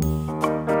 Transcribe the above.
Música